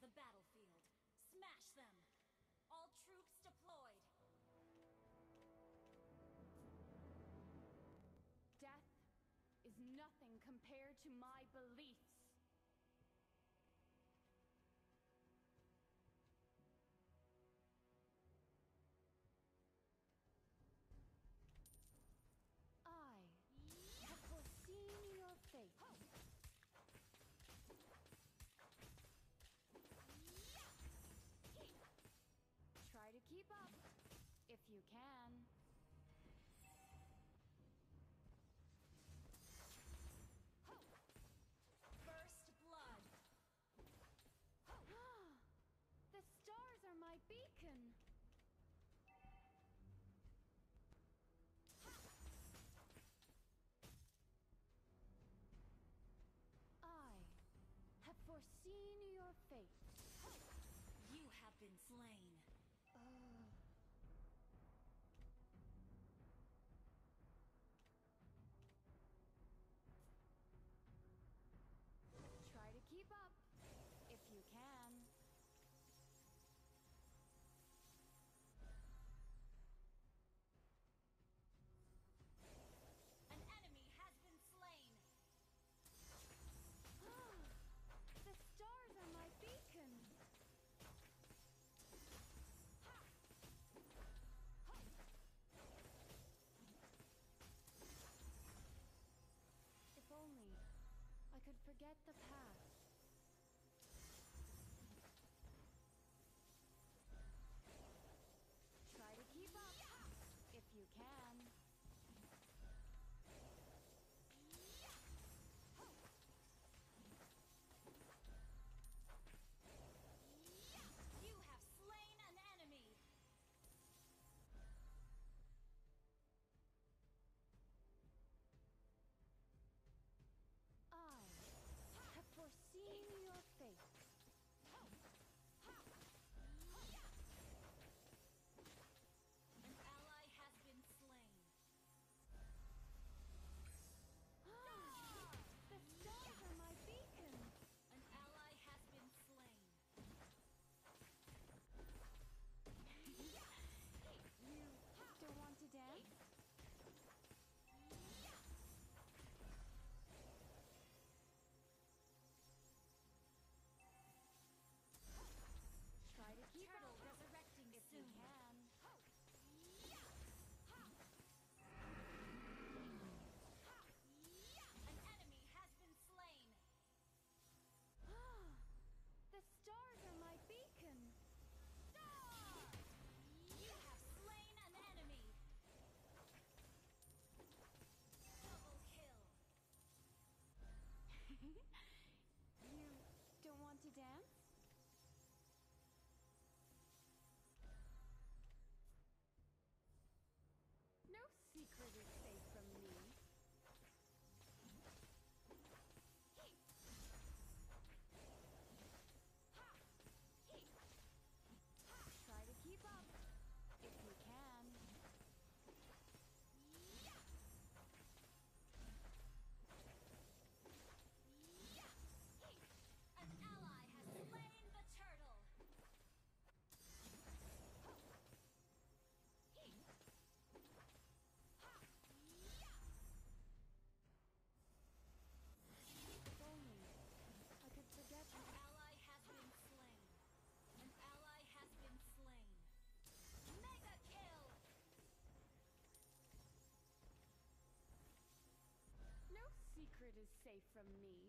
the battlefield. Smash them! All troops deployed! Death is nothing compared to my belief Keep up, if you can. First blood. the stars are my beacon. I have foreseen your fate. You have been me.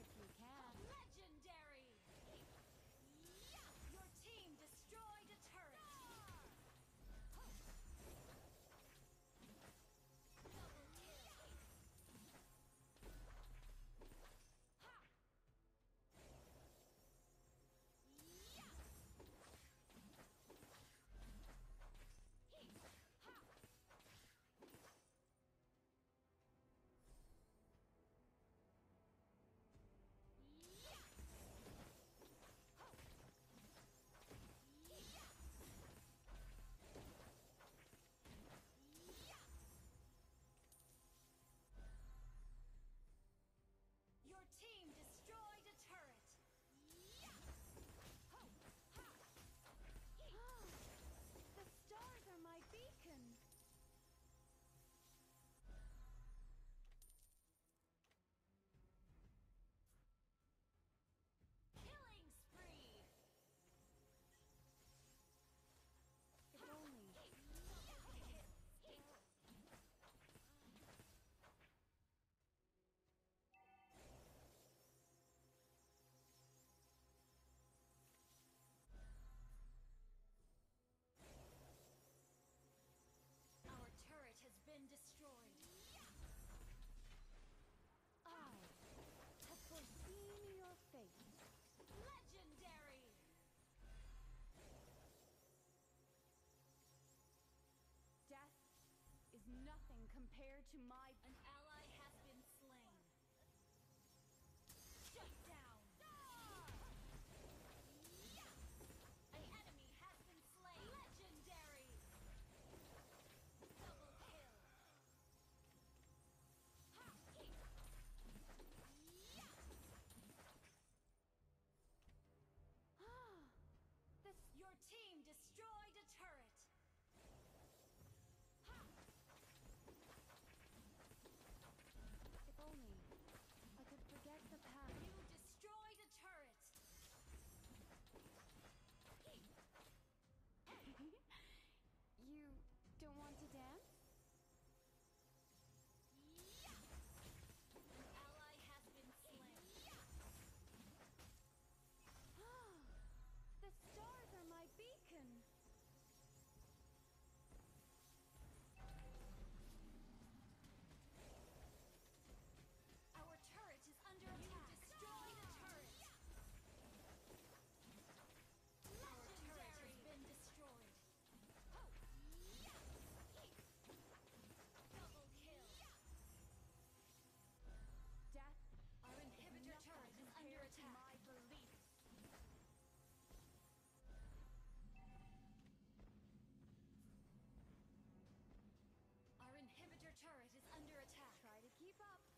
if you can. nothing compared to my... An up.